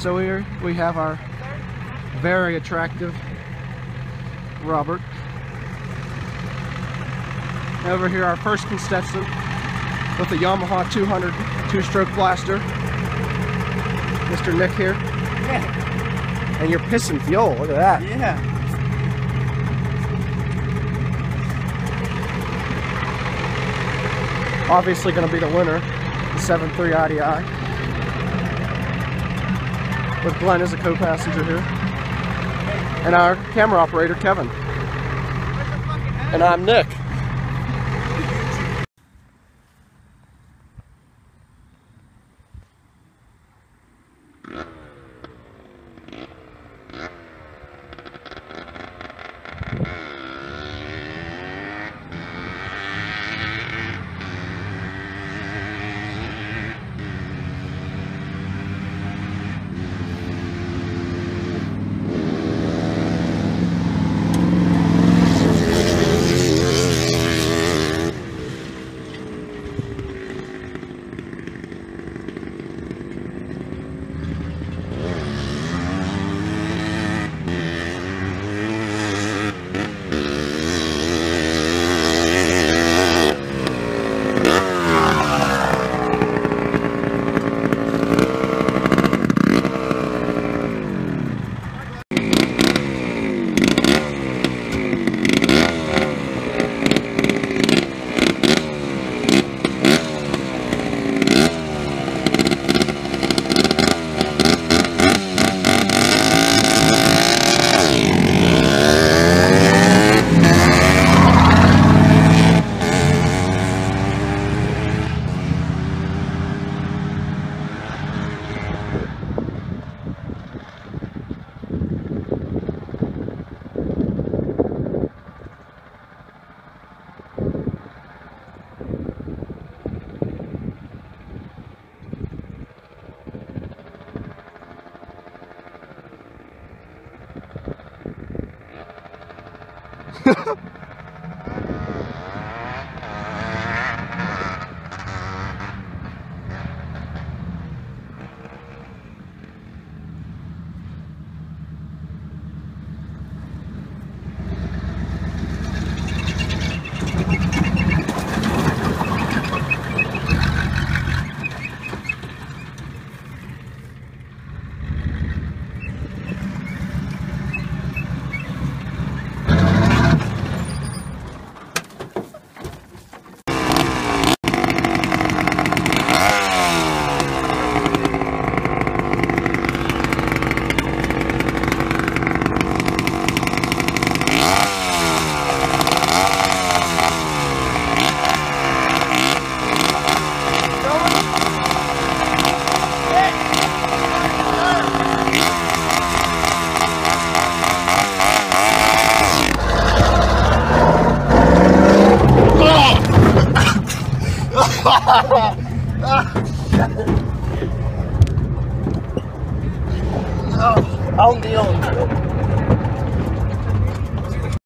So here we have our very attractive Robert. Over here, our first contestant with the Yamaha 200 two-stroke blaster, Mr. Nick here. Yeah. And you're pissing fuel. Look at that. Yeah. Obviously, going to be the winner, the 7.3 IDI. With Glenn as a co-passenger here, and our camera operator Kevin. And I'm Nick. Ha ha ha! I'll kneel.